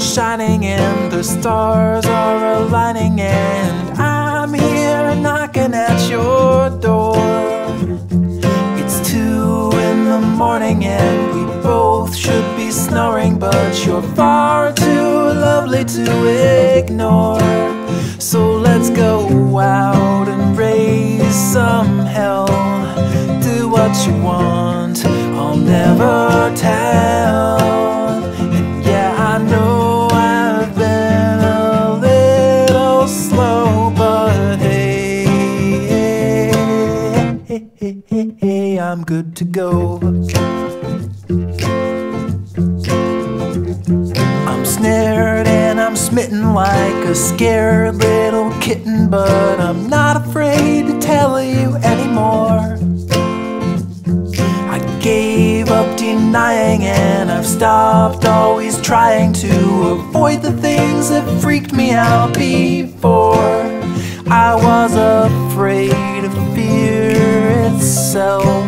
shining and the stars are aligning and I'm here knocking at your door. It's two in the morning and we both should be snoring, but you're far too lovely to ignore. So let's go out and raise some hell. Do what you want, I'll never tell. And yeah, I know I've been a little slow, but hey, I'm good to go. I'm snared and I'm smitten like a scared little but I'm not afraid to tell you anymore. I gave up denying and I've stopped always trying to avoid the things that freaked me out before. I was afraid of fear itself.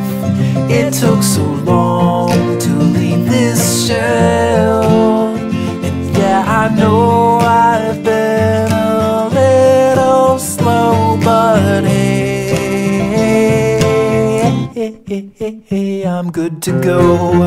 It took so long to leave this shell. Hey, I'm good to go.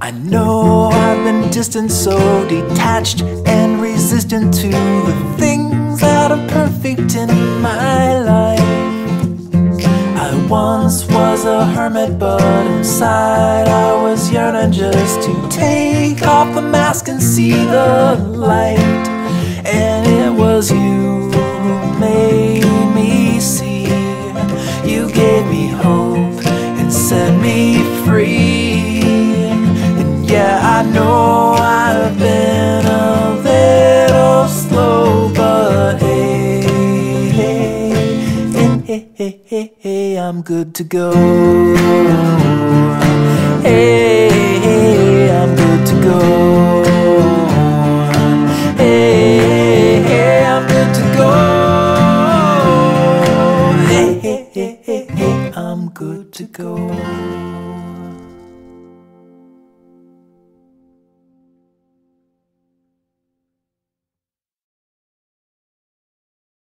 I know I've been distant, so detached and resistant to the things that are perfect in my life. A hermit, but inside I was yearning just to take off the mask and see the light. And it was you who made me see. You gave me hope and set me free. And yeah, I know I've been a little slow, but hey, hey, hey, hey, hey, hey, hey, I'm good to go. Hey, hey, I'm good to go. Hey, I'm good to go. Hey, hey, hey, hey, I'm good to go.